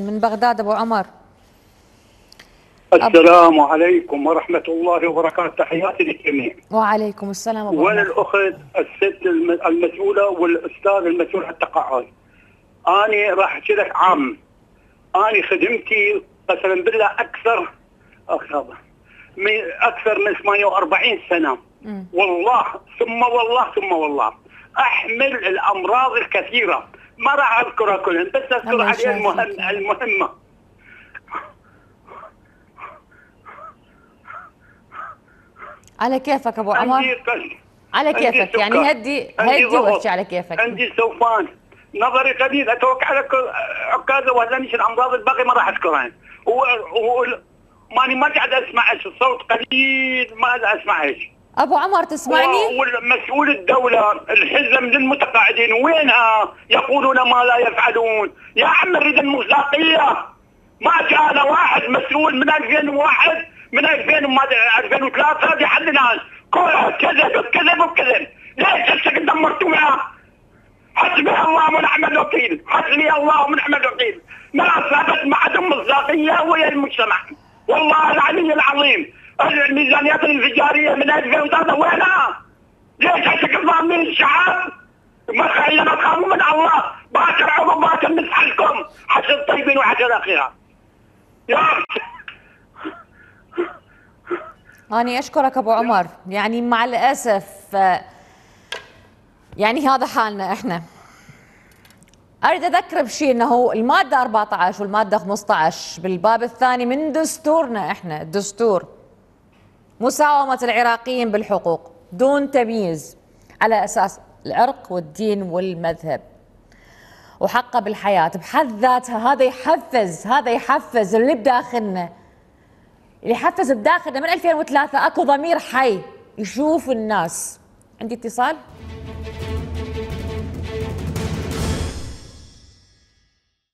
من بغداد أبو عمر. السلام عليكم ورحمة الله وبركاته. تحياتي للجميع. وعليكم السلام أبو وين عمر. الأخت الست الم- المسؤولة والأستاذ المسؤول عن التقاعد. أنا راح أحكي لك عام. أنا خدمتي قسما بالله أكثر أكثر من أكثر من 48 سنة. مم. والله ثم والله ثم والله أحمل الأمراض الكثيرة. ما راح أذكرها كلها بس الله عليها. المهم المهمة على كيفك أبو عمر على عندي كيفك يعني. هدي هدي. واحكي على كيفك عندي سوفان نظري قليل أتوقع على عكازه مش الامراض الباقي ما راح اذكرها و... و... ماني ما قاعد أسمع الصوت قليل ما أسمع إيش أبو عمر تسمعني؟ والمسؤول الدولة الحزم للمتقاعدين وينها؟ يقولون ما لا يفعلون. يا عم نريد المصداقية. ما جاءنا واحد مسؤول من 2001 من 2000 وما أدري 2003 يحلنا كلها كذب كذب وكذب. ليش هسه دمرتوها حسبي الله ونعم الوكيل. حسبي الله ونعم الوكيل. ما ثبت ما عندهم مصداقية ويا المجتمع. والله العلي العظيم. الميزانيات الانفجارية من 2003 وينها؟ ليش هسه ظالمين الشعب؟ ما خلينا ما تخافوا من الله. باكر عقب باكر نسحلكم حسب الطيبين وحسب الاخيرة يا أنا أشكرك أبو عمر. يعني مع الأسف آه، يعني هذا حالنا إحنا. أريد أذكر بشيء أنه المادة 14 والمادة 15 بالباب الثاني من دستورنا إحنا. الدستور. مساومة العراقيين بالحقوق دون تمييز على أساس العرق والدين والمذهب. وحقه بالحياة بحد ذاتها هذا يحفز هذا يحفز اللي بداخلنا. اللي يحفز بداخلنا من 2003 أكو ضمير حي يشوف الناس. عندي اتصال؟